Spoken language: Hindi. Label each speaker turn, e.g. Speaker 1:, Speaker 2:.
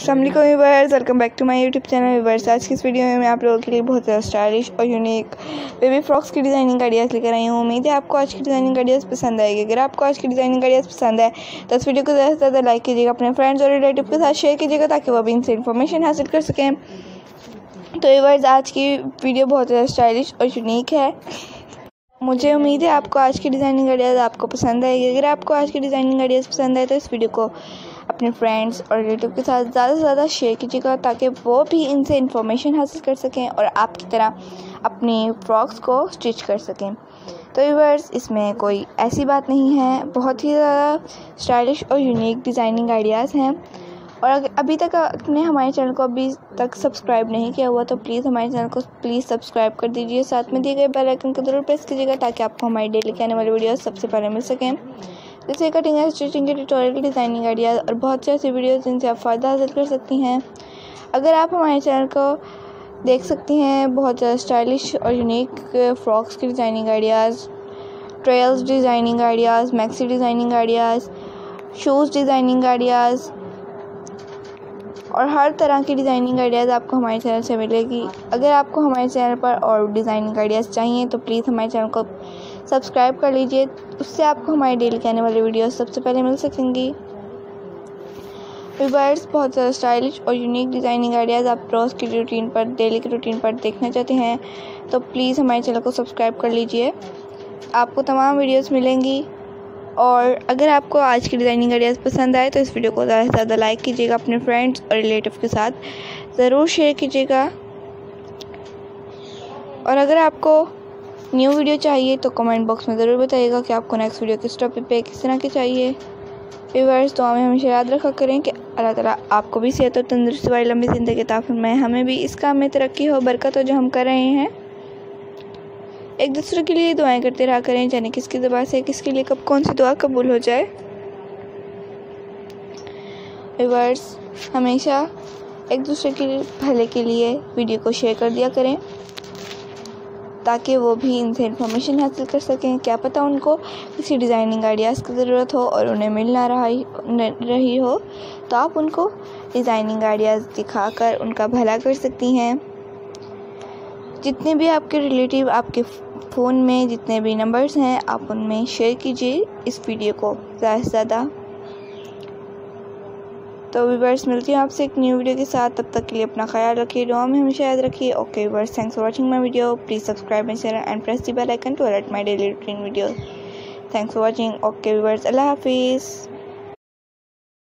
Speaker 1: Aslam viewers welcome back to my YouTube channel viewers आज की इस वीडियो में मैं आप लोगों के लिए बहुत ज़्यादा स्टाइलिश और यूनिक बेबी फ्रॉक्स की डिज़ाइनिंग आइडियाज़ लेकर आई हूँ उम्मीद है आपको आज की डिज़ाइनिंग आइडियाज़ पसंद आएगी अगर आपको आज की डिज़ाइनिंग आइडियाज़ पसंद है तो इस वीडियो को ज़्यादा से ज़्यादा लाइक कीजिएगा अपने फ्रेंड्स और रिलेटिव के साथ शेयर कीजिएगा ताकि वो भी इनसे इन्फॉर्मेशन हासिल कर सकें तो वीवर्स आज की वीडियो बहुत ज़्यादा स्टाइलिश और यूनिक है मुझे उम्मीद है आपको आज की डिज़ाइनिंग आइडियाज़ आपको पसंद आएगी। अगर आपको आज की डिज़ाइनिंग आइडियाज़ पसंद आए तो इस वीडियो को अपने फ्रेंड्स और रिलेटिव के साथ ज़्यादा से ज़्यादा शेयर कीजिएगा ताकि वो भी इनसे इन्फॉर्मेशन हासिल कर सकें और आपकी तरह अपनी फ्रॉक्स को स्टिच कर सकें। तो वीवर्स इसमें कोई ऐसी बात नहीं है। बहुत ही ज़्यादा स्टाइलिश और यूनिक डिज़ाइनिंग आइडियाज़ हैं। और अगर अभी तक आपने हमारे चैनल को अभी तक सब्सक्राइब नहीं किया हुआ तो प्लीज़ हमारे चैनल को प्लीज़ सब्सक्राइब कर दीजिए। साथ में दिए गए बेल आइकन को ज़रूर प्रेस कीजिएगा ताकि आपको हमारी डेली के आने वाली वीडियो सबसे पहले मिल सकें। जैसे कटिंग एंड स्टिचिंग के ट्यूटोरियल डिज़ाइनिंग आइडियाज़ और बहुत से ऐसी वीडियोज़ जिनसे आप फ़ायदा हासिल कर सकती हैं। अगर आप हमारे चैनल को देख सकती हैं, बहुत ज़्यादा स्टाइलिश और यूनिक फ्रॉक्स की designing ideas trails designing ideas maxi designing ideas shoes designing ideas और हर तरह की डिज़ाइनिंग आइडियाज़ आपको हमारे चैनल से मिलेगी। अगर आपको हमारे चैनल पर और डिज़ाइनिंग आइडियाज़ चाहिए तो प्लीज़ हमारे चैनल को सब्सक्राइब कर लीजिए। उससे आपको हमारी डेली आने वाली वीडियोस सबसे पहले मिल सकेंगी। वीवर्स बहुत ज़्यादा स्टाइलिश और यूनिक डिज़ाइनिंग आइडियाज़ आप रोज़ की रूटीन पर डेली की रूटीन पर देखना चाहते हैं तो प्लीज़ हमारे चैनल को सब्सक्राइब कर लीजिए। आपको तमाम वीडियोस मिलेंगी। और अगर आपको आज की डिज़ाइनिंग आइडियाज़ पसंद आए तो इस वीडियो को ज़्यादा से ज़्यादा लाइक कीजिएगा अपने फ्रेंड्स और रिलेटिव के साथ। ज़रूर शेयर कीजिएगा। और अगर आपको न्यू वीडियो चाहिए तो कमेंट बॉक्स में ज़रूर बताइएगा कि आपको नेक्स्ट वीडियो किस टॉपिक पे किस तरह की चाहिए। व्यूवर्स तो हमें हमेशा याद रखा करें कि अल्लाह ताला आपको भी सेहत और तंदुरुस्ती वाली लंबी ज़िंदगी ताकि में हमें भी इस काम में तरक्की हो, बरकत हो जो हम कर रहे हैं। एक दूसरे के लिए दुआएँ करते रहा करें जाने किसकी दबा से किसके लिए कब कौन सी दुआ कबूल हो जाए। रिवर्स हमेशा एक दूसरे के भले के लिए वीडियो को शेयर कर दिया करें। ताकि वो भी इनसे इन्फॉर्मेशन हासिल कर सकें। क्या पता उनको किसी डिज़ाइनिंग आइडियाज़ की ज़रूरत हो और उन्हें मिल ना रहा रही हो। तो आप उनको डिज़ाइनिंग आइडियाज़ दिखाकर उनका भला कर सकती हैं। जितने भी आपके रिलेटिव आपके फ़ोन में जितने भी नंबर्स हैं, आप उनमें शेयर कीजिए इस वीडियो को ज़्यादा से ज़्यादा। तो वीवर्स मिलती हूँ आपसे एक न्यू वीडियो के साथ। तब तक के लिए अपना ख्याल रखिए, दुआ में हमेशा याद रखिए। Okay viewers thanks for watching my video please subscribe my channel and press the bell icon to alert my daily routine video thanks for watching okay viewers अल्लाह हाफिज़